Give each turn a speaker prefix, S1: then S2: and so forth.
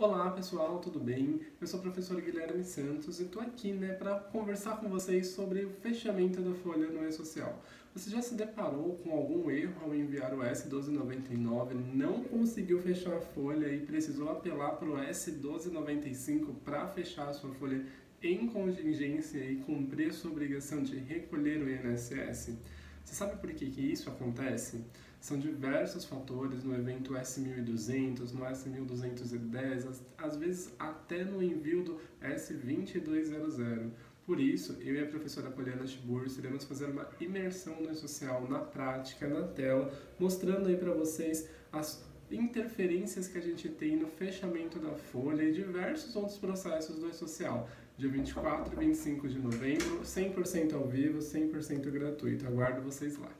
S1: Olá pessoal, tudo bem? Eu sou o professor Guilherme Santos e estou aqui né, para conversar com vocês sobre o fechamento da folha no E-Social. Você já se deparou com algum erro ao enviar o S1299, não conseguiu fechar a folha e precisou apelar para o S1295 para fechar a sua folha em contingência e cumprir sua obrigação de recolher o INSS? Você sabe por que, que isso acontece? São diversos fatores no evento S1200, no S1210, às vezes até no envio do S2200. Por isso, eu e a professora Poliana Chibur iremos fazer uma imersão no social, na prática, na tela, mostrando aí para vocês as interferências que a gente tem no fechamento da folha e diversos outros processos do e-social. Dia 24 e 25 de novembro, 100% ao vivo, 100% gratuito. Aguardo vocês lá.